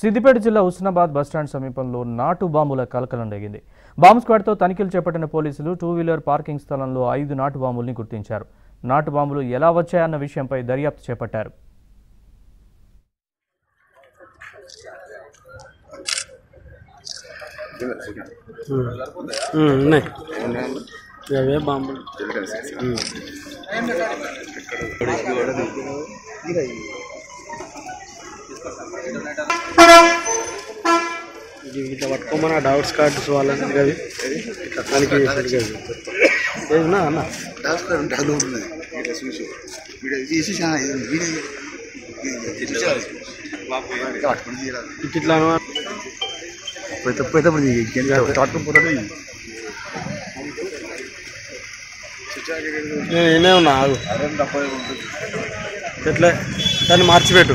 సిద్దిపేట జిల్లా హుస్నాబాద్ బస్టాండ్ సమీపంలో నాటు బాంబుల కలకలం రేగింది. బాంబు స్క్వాడ్తో తనిఖీలు చేపట్టిన పోలీసులు టూ వీలర్ పార్కింగ్ స్థలంలో ఐదు నాటు బాంబుల్ని గుర్తించారు. నాటు బాంబులు ఎలా వచ్చాయన్న విషయంపై దర్యాప్తు చేపట్టారు. బాంబులు. ఇట్లా పట్టుకోమని డౌట్స్ కార్డ్స్ వాళ్ళని అవి ఇట్లా తనిఖీ చేసేది కదా ఏదినా అన్న డాక్టర్ ఉంటే అది ఉంటుంది ఇట్లా చూసి. ఇట్లా పట్టుకొని తీయాలి. ఇట్లా ఇట్లా అనమా- పోతే పోతే ఇప్పుడు ఇది ఇంకేం పట్టుకొని పోతాడు ఇది. నేను నేనే ఉన్నా ఆగు. ఎట్లా? దాన్ని మార్చిపెట్టు.